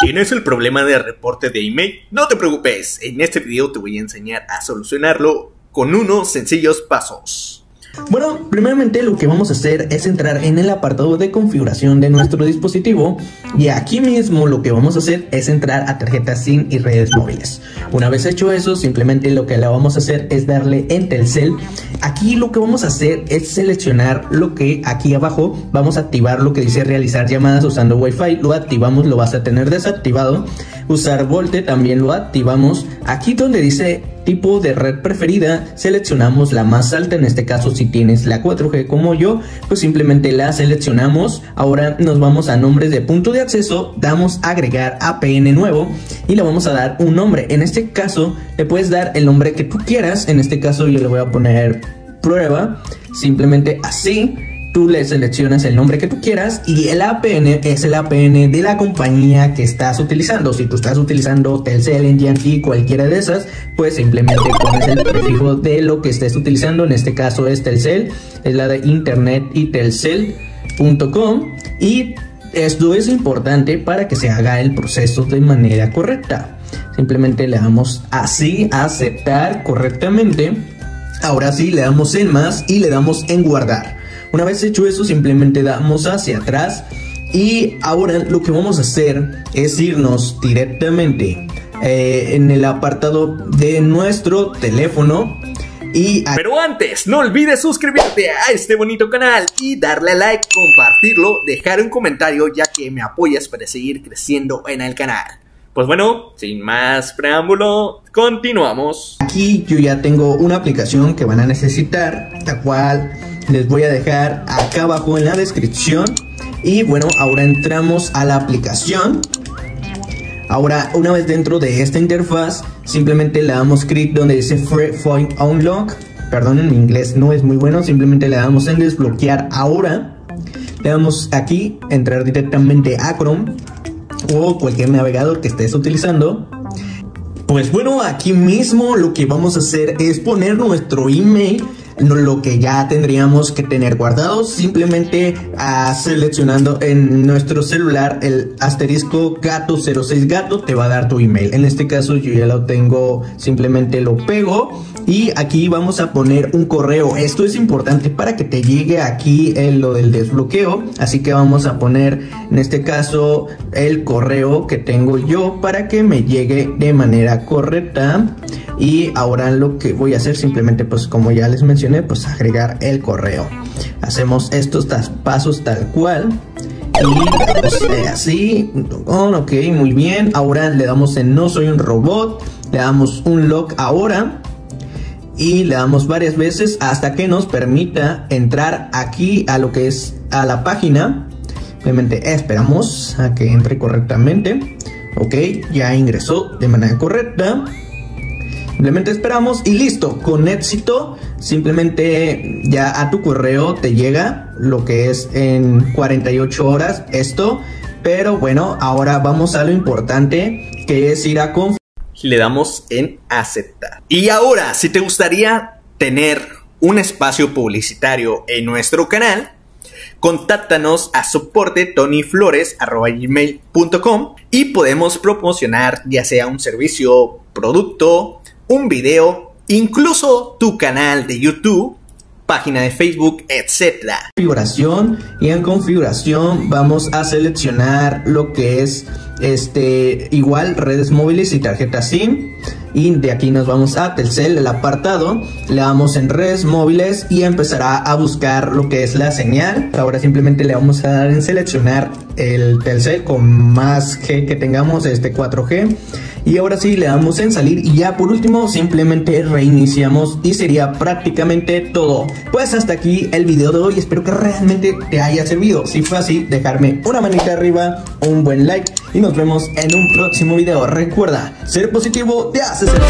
¿Tienes el problema de reporte de email? No te preocupes, en este video te voy a enseñar a solucionarlo con unos sencillos pasos. Bueno, primeramente lo que vamos a hacer es entrar en el apartado de configuración de nuestro dispositivo y aquí mismo lo que vamos a hacer es entrar a tarjetas SIM y redes móviles. Una vez hecho eso, simplemente lo que le vamos a hacer es darle en Telcel. Aquí lo que vamos a hacer es seleccionar lo que aquí abajo vamos a activar lo que dice realizar llamadas usando Wi-Fi. Lo activamos, lo vas a tener desactivado. Usar Volte también lo activamos. Aquí donde dice tipo de red preferida, seleccionamos la más alta, en este caso si tienes la 4G como yo, pues simplemente la seleccionamos. Ahora nos vamos a nombres de punto de acceso, damos agregar APN nuevo y le vamos a dar un nombre. En este caso le puedes dar el nombre que tú quieras, en este caso yo le voy a poner prueba, simplemente así tú le seleccionas el nombre que tú quieras y el APN es el APN de la compañía que estás utilizando. Si tú estás utilizando Telcel, NGT, cualquiera de esas, pues simplemente pones el prefijo de lo que estés utilizando. En este caso es Telcel, es la de internet y telcel.com y esto es importante para que se haga el proceso de manera correcta. Simplemente le damos así, aceptar correctamente. Ahora sí, le damos en más y le damos en guardar. Una vez hecho eso, simplemente damos hacia atrás. Y ahora lo que vamos a hacer es irnos directamente eh, en el apartado de nuestro teléfono. Y Pero antes, no olvides suscribirte a este bonito canal y darle like, compartirlo, dejar un comentario ya que me apoyas para seguir creciendo en el canal. Pues bueno, sin más preámbulo, continuamos. Aquí yo ya tengo una aplicación que van a necesitar, la cual les voy a dejar acá abajo en la descripción. Y bueno, ahora entramos a la aplicación. Ahora, una vez dentro de esta interfaz, simplemente le damos clic donde dice Free Phone Unlock. Perdón, en inglés no es muy bueno. Simplemente le damos en desbloquear ahora. Le damos aquí, entrar directamente a Chrome o cualquier navegador que estés utilizando. Pues bueno, aquí mismo lo que vamos a hacer es poner nuestro email lo que ya tendríamos que tener guardado simplemente ah, seleccionando en nuestro celular el asterisco gato 06 gato te va a dar tu email. En este caso yo ya lo tengo simplemente lo pego y aquí vamos a poner un correo. Esto es importante para que te llegue aquí en lo del desbloqueo así que vamos a poner en este caso el correo que tengo yo para que me llegue de manera correcta. Y ahora lo que voy a hacer simplemente pues como ya les mencioné pues agregar el correo. Hacemos estos pasos tal cual. Y pues, eh, así ok muy bien. Ahora le damos en no soy un robot. Le damos un lock ahora. Y le damos varias veces hasta que nos permita entrar aquí a lo que es a la página. Simplemente esperamos a que entre correctamente. Ok ya ingresó de manera correcta Simplemente esperamos y listo, con éxito, simplemente ya a tu correo te llega lo que es en 48 horas esto. Pero bueno, ahora vamos a lo importante que es ir a Le damos en aceptar. Y ahora, si te gustaría tener un espacio publicitario en nuestro canal, contáctanos a soporte y podemos promocionar ya sea un servicio, producto, un video, incluso tu canal de YouTube, página de Facebook, etc. Configuración y en configuración vamos a seleccionar lo que es este igual redes móviles y tarjeta SIM. Y de aquí nos vamos a Telcel el apartado. Le damos en redes móviles y empezará a buscar lo que es la señal. Ahora simplemente le vamos a dar en seleccionar el Telcel con más G que tengamos este 4G y ahora sí le damos en salir y ya por último simplemente reiniciamos y sería prácticamente todo. Pues hasta aquí el video de hoy, espero que realmente te haya servido. Si fue así, dejarme una manita arriba, un buen like y nos vemos en un próximo video. Recuerda, ser positivo te hace ser